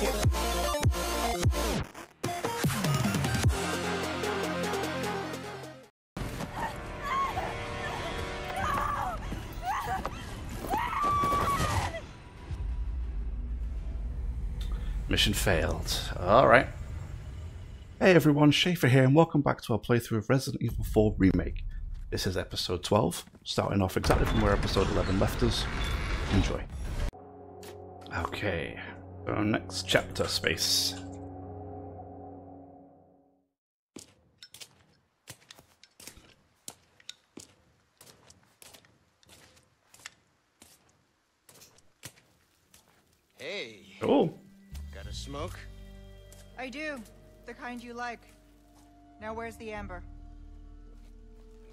Mission failed. Alright. Hey everyone, Schaefer here, and welcome back to our playthrough of Resident Evil 4 Remake. This is episode 12, starting off exactly from where episode 11 left us. Enjoy. Okay, so next chapter, space. Hey, Oh, got a smoke? I do. The kind you like. Now where's the amber?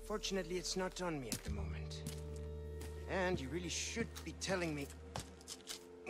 Fortunately, it's not on me at the moment. And you really should be telling me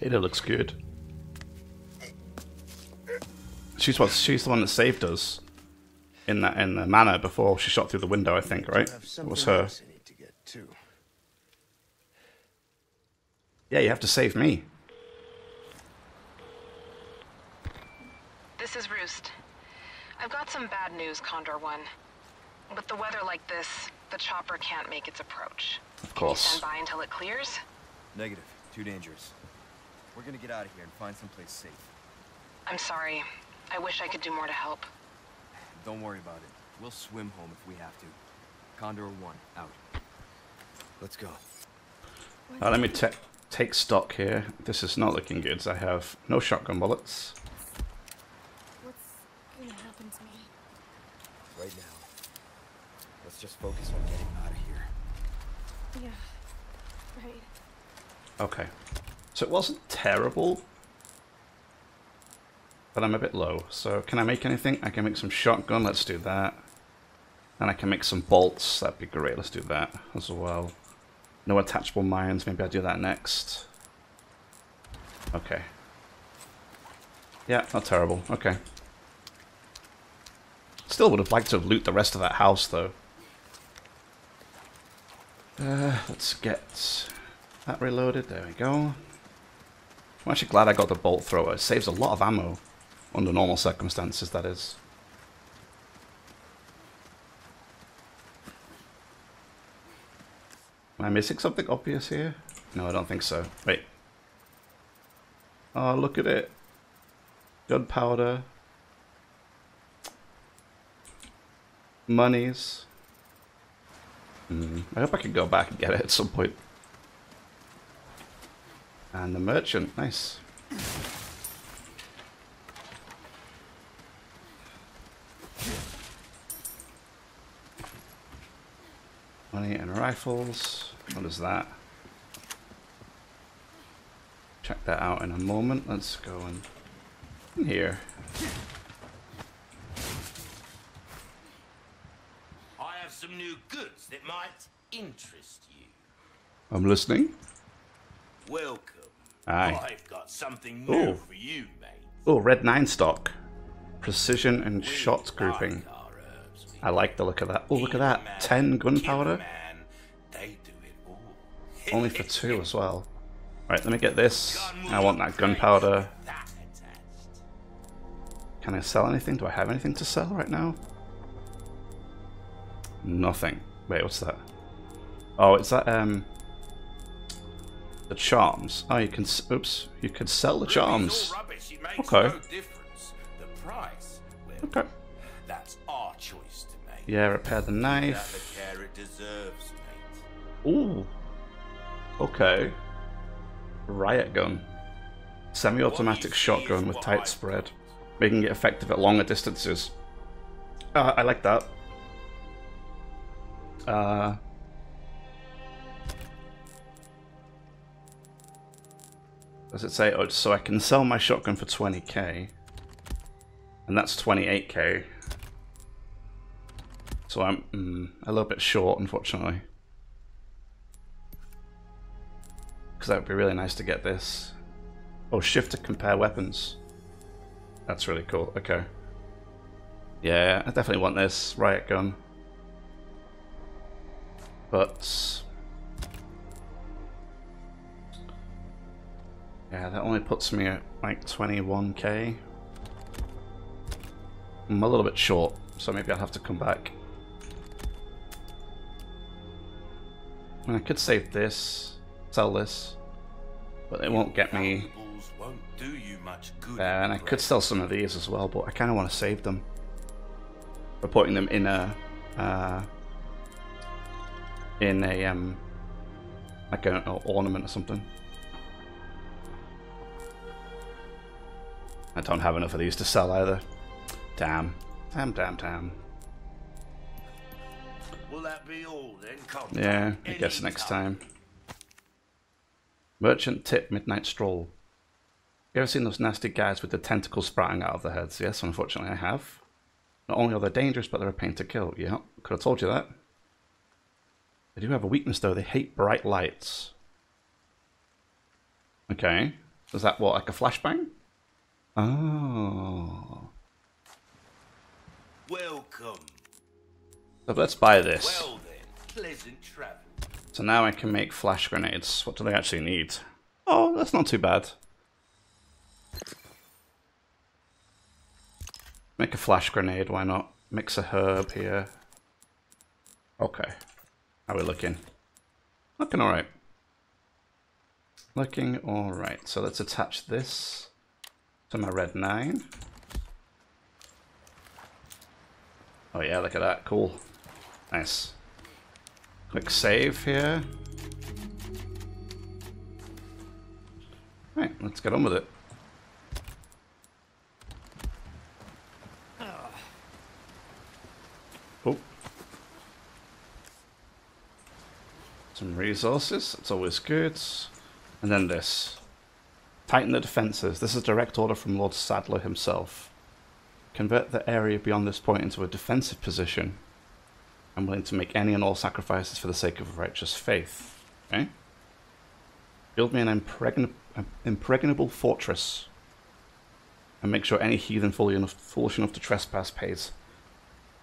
Ada looks good. She's what? She's the one that saved us in that in the manor before she shot through the window. I think, right? It was her. else I need to. Yeah, you have to save me. This is Roost. I've got some bad news, Condor One. With the weather like this, the chopper can't make its approach. Of Can you course. stand by until it clears? Negative. Too dangerous. We're gonna get out of here and find someplace safe. I'm sorry. I wish I could do more to help. Don't worry about it. We'll swim home if we have to. Condor 1, out. Let's go. Uh, let me ta take stock here. This is not looking good. I have no shotgun bullets. What's gonna happen to me? Right now. Let's just focus on getting out of here. Yeah, right. Okay. So it wasn't terrible. But I'm a bit low. So can I make anything? I can make some shotgun. Let's do that. And I can make some bolts. That'd be great. Let's do that as well. No attachable mines. Maybe I'll do that next. Okay. Yeah, not terrible. Okay. Still would have liked to have loot the rest of that house, though. Uh, let's get that reloaded. There we go. I'm actually glad I got the bolt thrower. It saves a lot of ammo under normal circumstances, that is. Am I missing something obvious here? No, I don't think so. Wait. Oh, look at it. Gunpowder. Monies. Hmm. I hope I can go back and get it at some point. And the merchant, nice. Money and rifles. What is that? Check that out in a moment. Let's go in, in here. I have some new goods that might interest you. I'm listening. Welcome. Aye. I've got something new Ooh. for you, mate. Oh, red nine stock. Precision and shot grouping. I like the look of that. Oh, look at that. man, 10 gunpowder. man, They do it all. Only for two as well. Right, let me get this. I want that gunpowder. Can I sell anything? Do I have anything to sell right now? Nothing. Wait, what's that? Oh, it's that, um... The charms. Oh, you can... Oops. You can sell the charms. all rubbish. It makes Okay. no. The price, well, Okay. that's our choice to make. Yeah, repair the knife. the care it deserves, mate. Ooh. Okay. Riot gun. Semi-automatic What you see shotgun with tight spread, making it effective at longer distances. Uh, I like that. Uh, Does it say, oh, so I can sell my shotgun for 20k? And that's 28k. So I'm mm, a little bit short, unfortunately. Because that would be really nice to get this. Oh, shift to compare weapons. That's really cool. Okay. Yeah, I definitely want this riot gun. But yeah, that only puts me at like 21k. I'm a little bit short, so maybe I'll have to come back. I, mean, I could save this, sell this, but it won't get me Valuables won't do you much good. there, and I could sell some of these as well, but I kind of want to save them. By putting them in a, uh, in a, um, like an ornament or something. I don't have enough of these to sell either. Damn. Damn, damn, damn. Will that be all then, Conrad? Yeah, I guess Any next time. Merchant tip midnight stroll. You ever seen those nasty guys with the tentacles sprouting out of their heads? Yes, unfortunately I have. Not only are they dangerous, but they're a pain to kill. Yeah, could have told you that. They do have a weakness though, they hate bright lights. Okay. Is that what, like a flashbang? Oh. Welcome. So let's buy this. Well then. So now I can make flash grenades. What do they actually need? Oh, that's not too bad. Make a flash grenade, why not? Mix a herb here. Okay. How are we looking? Looking alright. Looking alright. So let's attach this to my red 9. Oh yeah, look at that. Cool. Nice. Quick save here. Right, let's get on with it. Oh. Some resources, that's always good. And then this. Tighten the defences. This is a direct order from Lord Saddler himself. Convert the area beyond this point into a defensive position. I'm willing to make any and all sacrifices for the sake of righteous faith. Okay? Build me an impregna- impregnable fortress. And make sure any heathen enough, foolish enough to trespass pays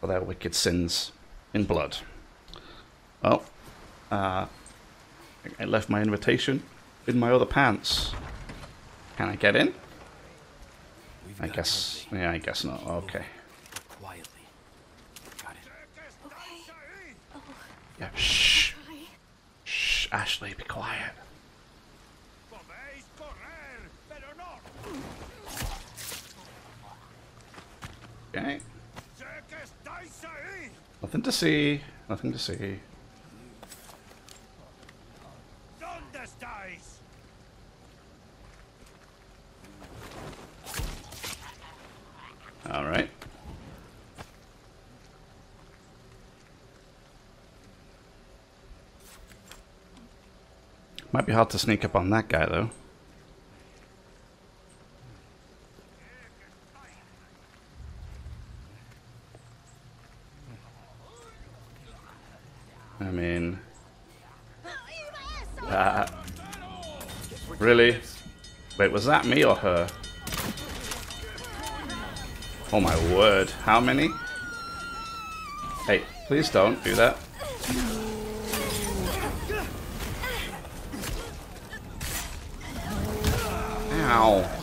for their wicked sins in blood. Well, uh, I left my invitation in my other pants. Can I get in? We've I guess. company. Yeah, I guess not. Okay. Quietly. Got it. Okay. Yeah. Shh. Oh, shh. Ashley, be quiet. Podéis correr, pero no. Okay. Sé que estáis ahí. Nothing to see. Nothing to see. All right. Might be hard to sneak up on that guy though. I mean, uh, really? Wait, was that me or her? Oh my word, how many? Hey, please don't do that. Ow.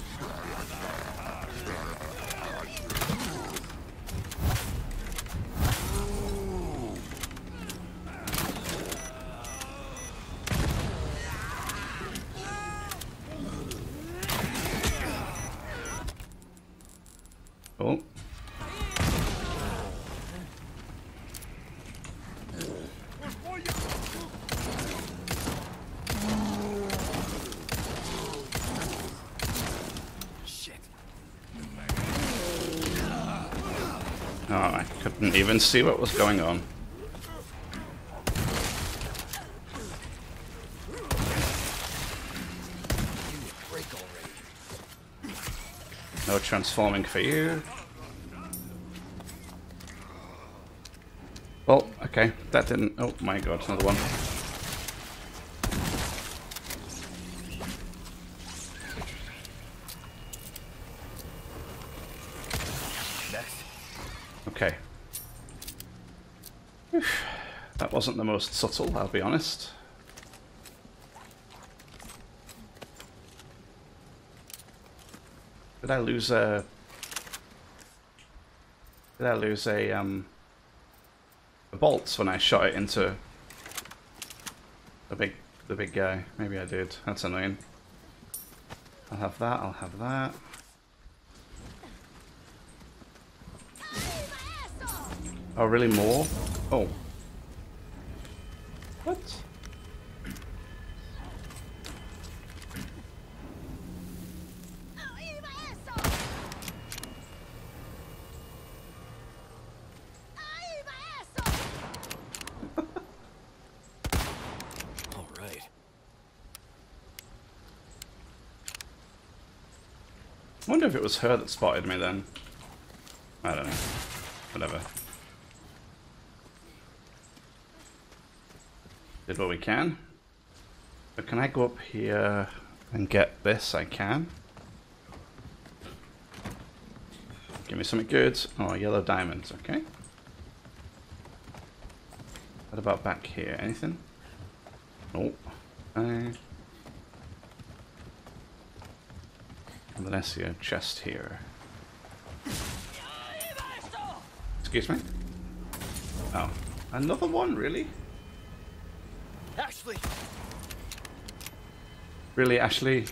even see what was going on. No transforming for you. Well, okay, that didn't... Oh my god, another one. Wasn't the most subtle, I'll be honest. Did I lose a... Did I lose a, um... A bolt when I shot it into... The big, the big guy? Maybe I did. That's annoying. I'll have that, I'll have that. Oh, really more? Oh. Was her that spotted me then. I don't know. Whatever. Did what we can. But can I go up here and get this? I can. Give me something good. Oh, yellow diamonds, okay. What about back here? Anything? Nope. Uh, and then I see a chest here. Excuse me? Oh. Another one, really? Ashley. Really, Ashley?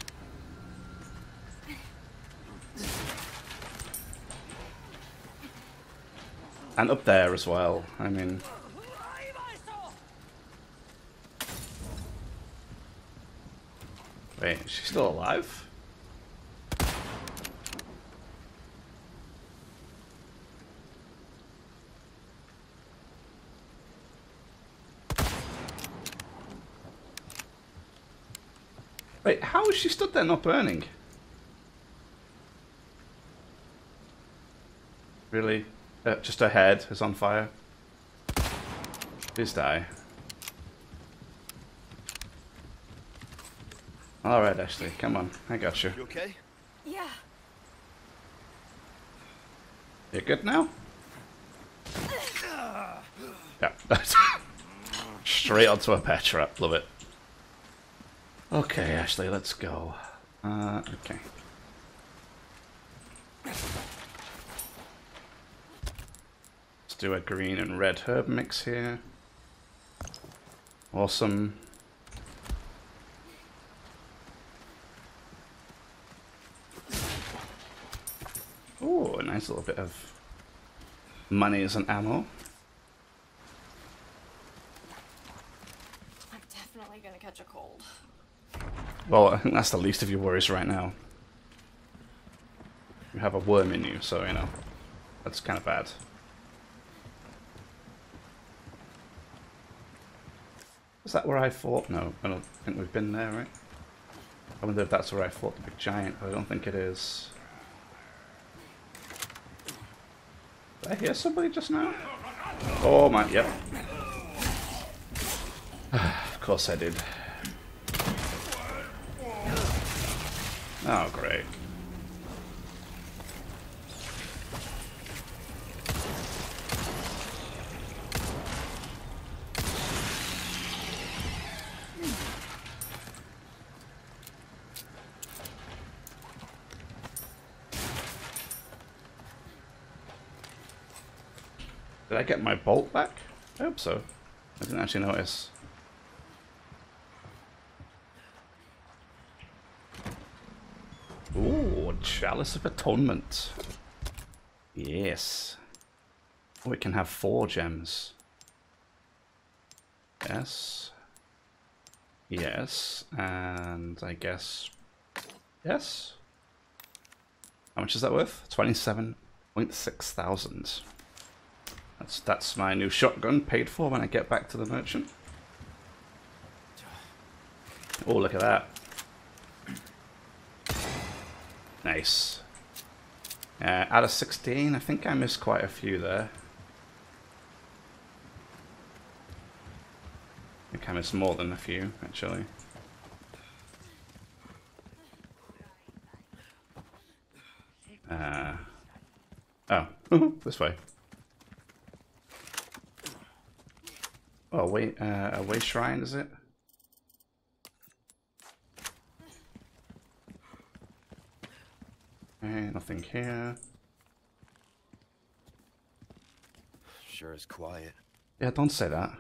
And up there as well. I mean... Wait, she's still alive? Wait, how is she stood there not burning? Really? Uh, just her head is on fire? Please die. Alright, Ashley, come on. I got you. You okay? Yeah. You good now? Yeah. Straight onto a pet trap. Love it. Okay, Ashley, let's go. Uh, okay. Let's do a green and red herb mix here. Awesome. Ooh, a nice little bit of monies an ammo. I'm definitely gonna catch a cold. Well, I think that's the least of your worries right now. You have a worm in you, so, you know, that's kind of bad. Is that where I fought? No, I don't think we've been there, right? I wonder if that's where I fought the big giant, but I don't think it is. Did I hear somebody just now? Oh my, yep. of course I did. Oh, great. Did I get my bolt back? I hope so. I didn't actually notice. Ooh, Chalice of Atonement. Yes. It can have four gems. Yes. Yes. And I guess... Yes? How much is that worth? 27.6 thousand. That's, that's my new shotgun paid for when I get back to the merchant. Oh, look at that. Nice. Uh, out of 16, I think I missed quite a few there. I think I missed more than a few, actually. Uh, oh, this way. Oh, wait, uh, a way shrine, is it? Okay, nothing here. Sure is quiet. Yeah, don't say that.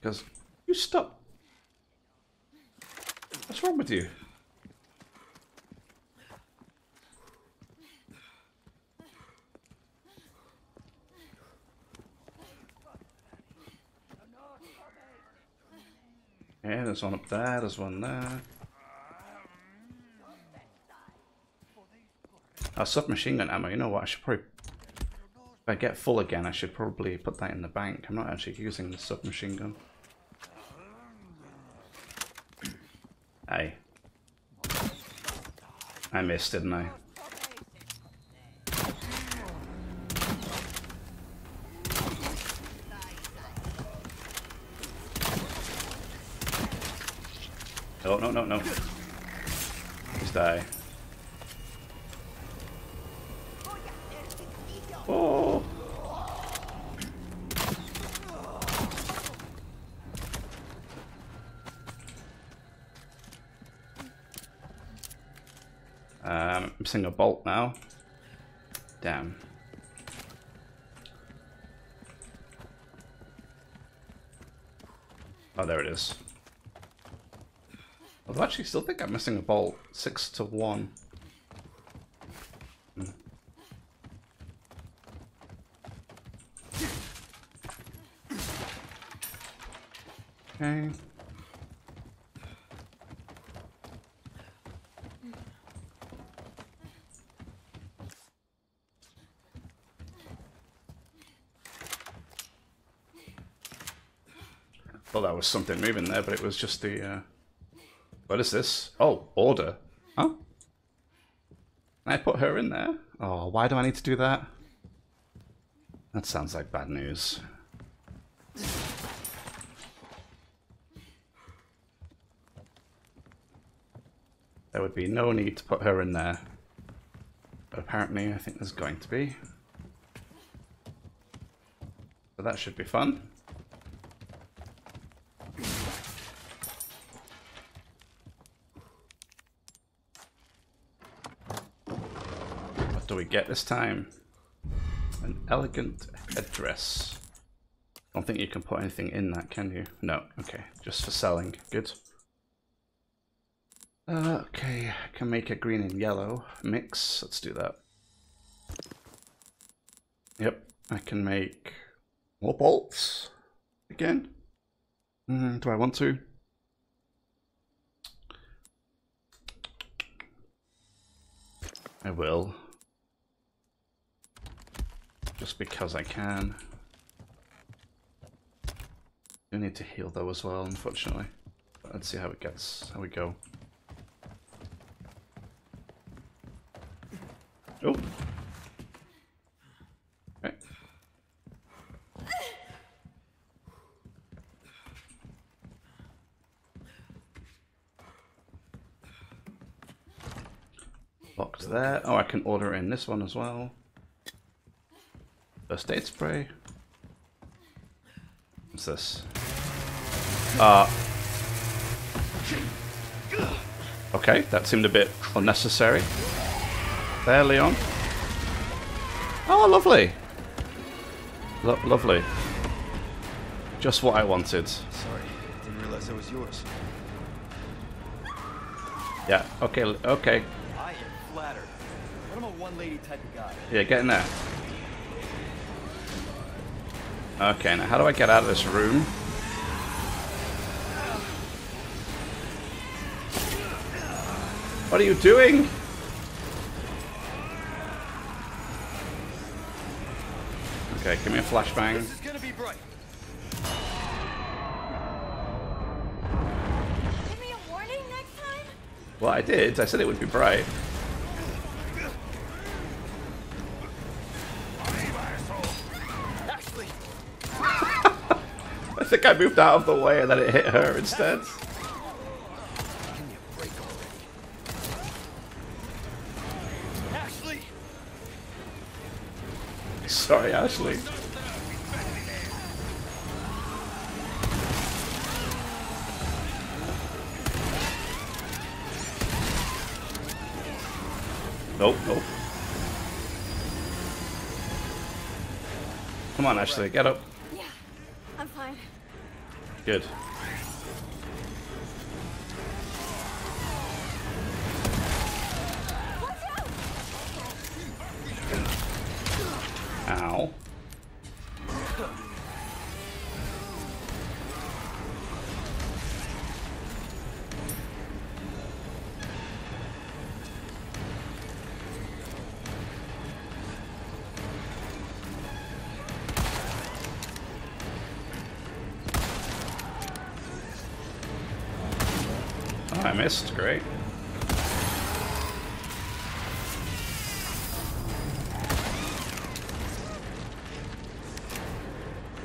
Because you stop. What's wrong with you? Yeah, there's one up there, there's one there. A submachine gun ammo, you know what, I should probably... If I get full again, I should probably put that in the bank. I'm not actually using the submachine gun. Hey. I missed, didn't I? Oh, no, no, Just die. Oh. Um, I'm missing a bolt now. Damn. Oh, there it is. I actually still think I'm missing a bolt. Six to one. Okay. Thought that was something moving there, but it was just the. Uh... What is this? Oh, order. Huh? Can I put her in there? Oh, why do I need to do that? That sounds like bad news. There would be no need to put her in there. But apparently I think there's going to be. So that should be fun. What do we get this time? An elegant headdress. Don't think you can put anything in that, can you? No. Okay, just for selling. Good. Uh, okay, I can make a green and yellow mix. Let's do that. Yep, I can make more bolts again. Mm, do I want to? I will. Just because I can. I need to heal though as well, unfortunately. But let's see how it gets, how we go. Oh. Locked there. Oh, I can order in this one as well. First aid spray. What's this? Uh. Okay, that seemed a bit unnecessary. There, Leon. Oh, lovely. Lo lovely. Just what I wanted. Sorry, didn't realize that was yours. Yeah, okay, okay. I am flattered. But I'm a one-lady type of guy. Yeah, get in there. Okay, now how do I get out of this room? What are you doing? Okay, give me a flashbang. This is gonna be bright. Give me a warning next time? Well, I did. I said it would be bright. Think I moved out of the way and then it hit her instead. Give me a break already. Ashley! Sorry, Ashley. Nope, nope. Come on, Ashley, get up. Good. Missed. Great.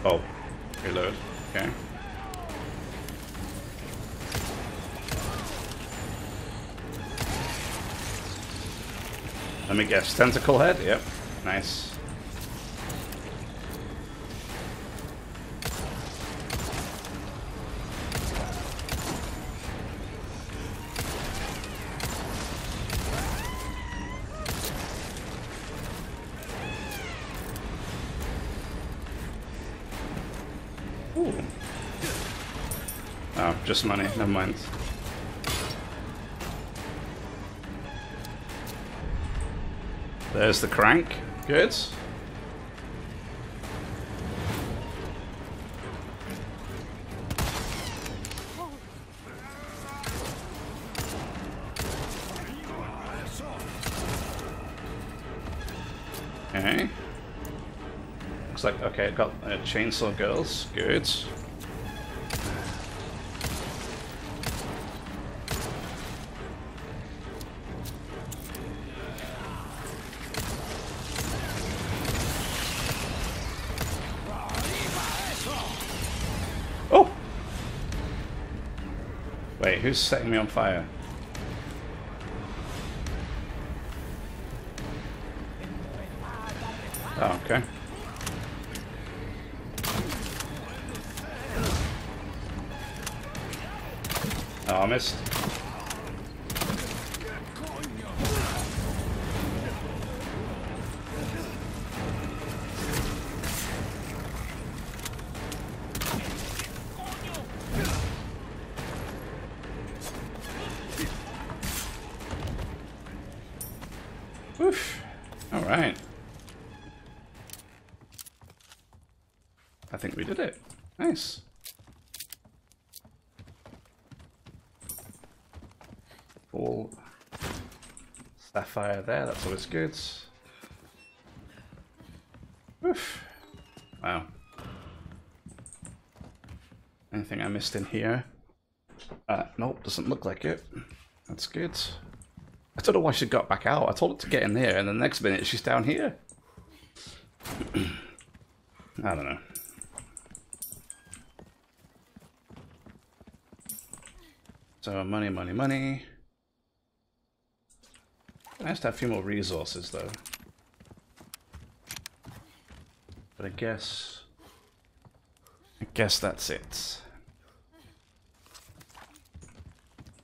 Oh, reload. Okay. Let me guess. Tentacle head? Yep. Nice. Oh, just money. Never mind. There's the crank. Good. Okay. Looks like, okay, I've got uh, chainsaw girls. Good. Who's setting me on fire? Oh, okay. Oh, I missed. Sapphire there, that's always good. Oof. Wow. Anything I missed in here? Uh, nope, doesn't look like it. That's good. I don't know why she got back out. I told her to get in there, and the next minute she's down here. I don't know. So money, money, money. Nice to have a few more resources, though. But I guess... I guess that's it.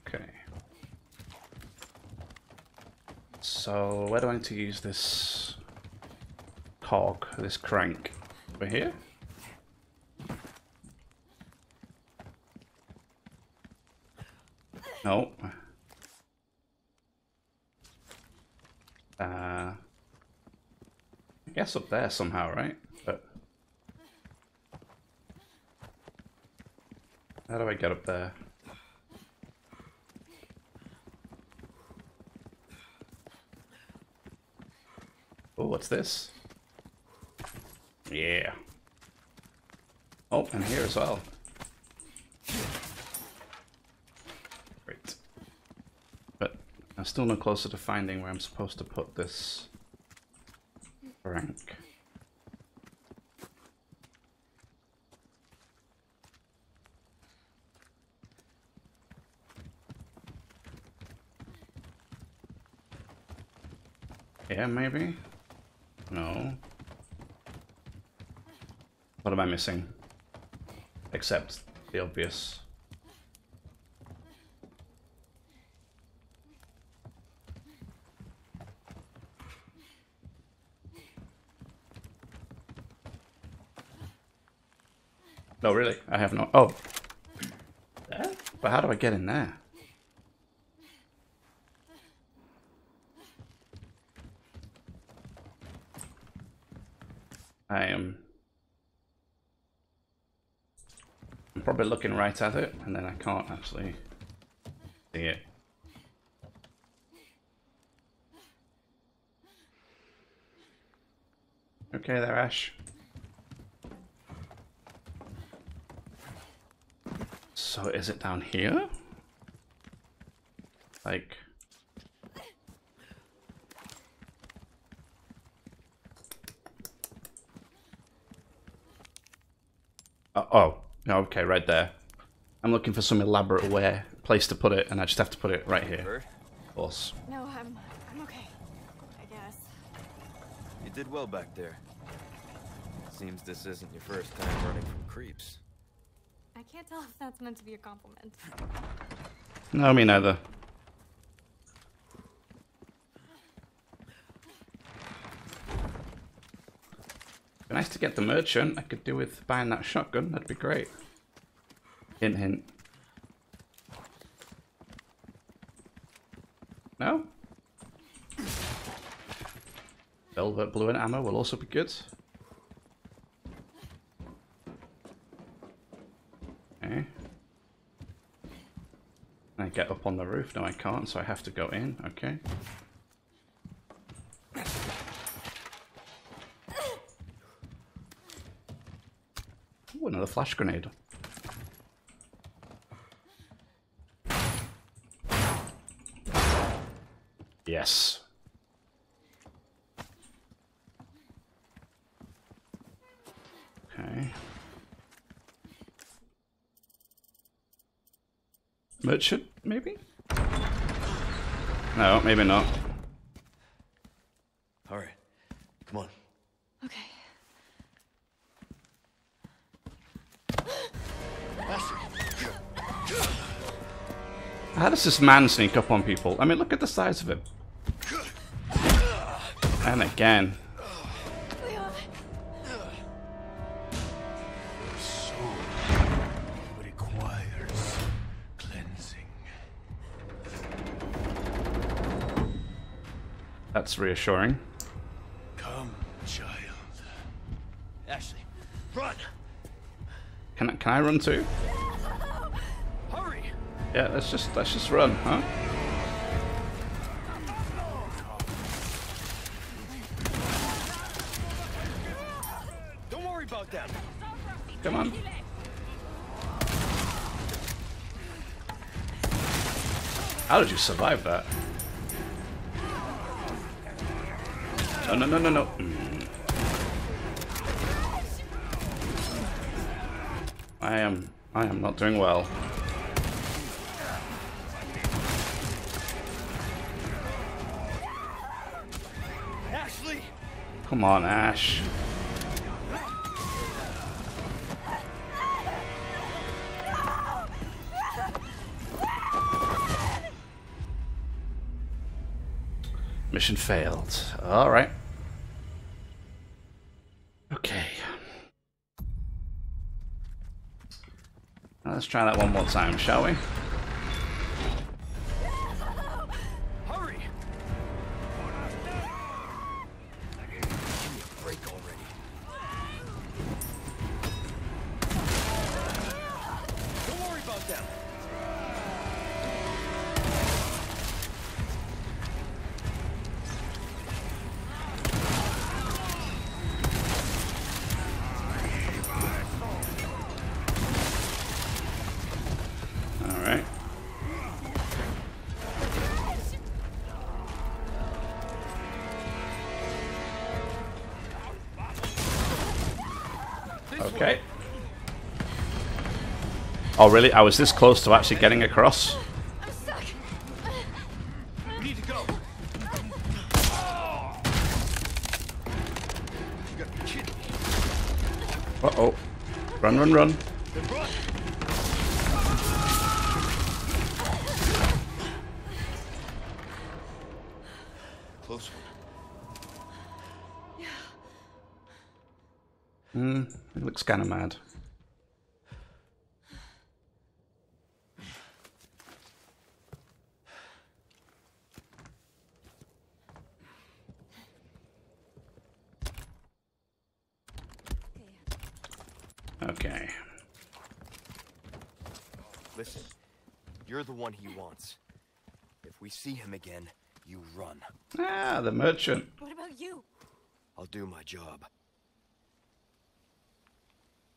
Okay. So, where do I need to use this cog, this crank? Over here? No. Uh, I up there somehow, right? But how do I get up there? Oh, what's this? Yeah. Oh, and here as well. Great. But I'm still no closer to finding where I'm supposed to put this rank. Yeah, maybe? No. What am I missing? Except the obvious. No, really? I have no... Oh. There? But how do I get in there? I am... I'm probably looking right at it, and then I can't actually see it. Okay there, Ash. So is it down here? Like... Uh, oh, no, okay, right there. I'm looking for some elaborate way, place to put it, and I just have to put it right here. Hurt? Of course. No, I'm I'm okay. I guess. You did well back there. Seems this isn't your first time running from creeps. I can't tell if that's meant to be a compliment. No, me neither. Nice to get the merchant. I could do with buying that shotgun. That'd be great. Hint, hint. No? Velvet blue and ammo will also be good. Okay. Can I get up on the roof? No, I can't, so I have to go in. Okay. Ooh, another flash grenade. Yes. Merchant, maybe? No, maybe not. All right, come on. Okay. How does this man sneak up on people? I mean, look at the size of him. And again. That's reassuring. Come, child. Ashley, run! Can I, can I run too? Hurry! Yeah, let's just let's just run, huh? Don't worry about them. Come on. How did you survive that? No, no, no, no, no. Mm. I am, I am not doing well. Ashley! Come on, Ash. Mission failed. Alright. Okay. Let's try that one more time, shall we? Oh, really? I was this close to actually getting across. I'm stuck. We need to go. You gotta be kidding me. Uh-oh. Run, run, run. Close one. Hmm, it looks kind of mad. Okay. Listen, you're the one he wants. If we see him again, you run. Ah, the merchant. What about you? I'll do my job.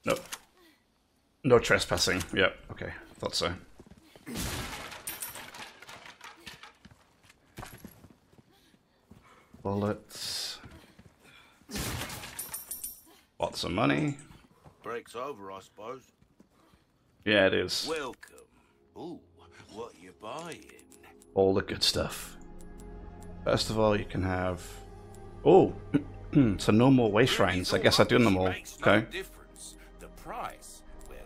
No. No trespassing. Yep, okay. Thought so. Bullets. Lots of money. Break's over, I suppose. Yeah, it is. Welcome. Ooh, what you buying? All the good stuff. First of all, you can have... Oh! so no more way shrines. I guess I'm doing them all. Okay. The price, well,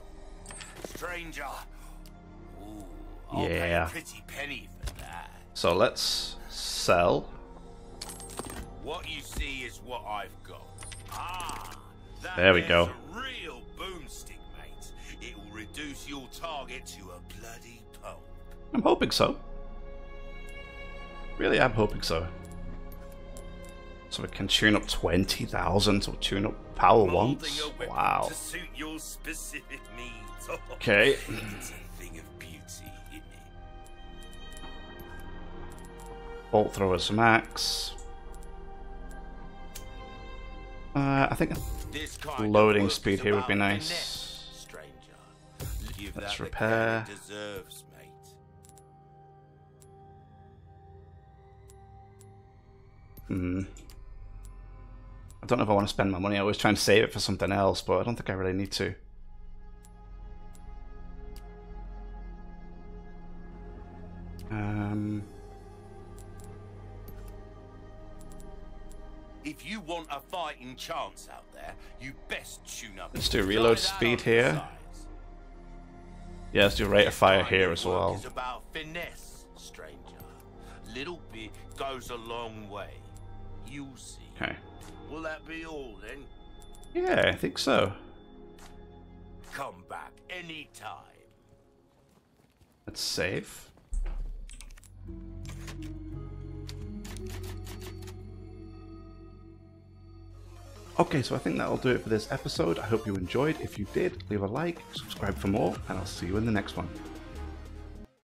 stranger. Ooh, I'll pay Yeah. a pretty penny for that. So let's sell. What you see is what I've got. Ah, that There we go. A real boomstick, mate. It will reduce your target to a bloody pulp. I'm hoping so. Really, I'm hoping so. So we can tune up 20,000 or tune up power once. Wow. To suit your specific needs. Okay. it's a thing of beauty, isn't it? Bolt throwers max. Uh, I think This loading speed here would be nice. stranger. Let's repair. deserves, Hmm. I don't know if I want to spend my money. I was trying to save it for something else, but I don't think I really need to. Um, If you want a fighting chance out there, you best tune up. Let's do reload speed here. yeah, let's do rate of fire here as well. is about finesse, stranger. Little bit goes a long way. You'll see. Okay. Will that be all then? Yeah, I think so. Come back anytime. Let's save. Okay, so I think that'll do it for this episode. I hope you enjoyed. If you did, leave a like, subscribe for more, and I'll see you in the next one.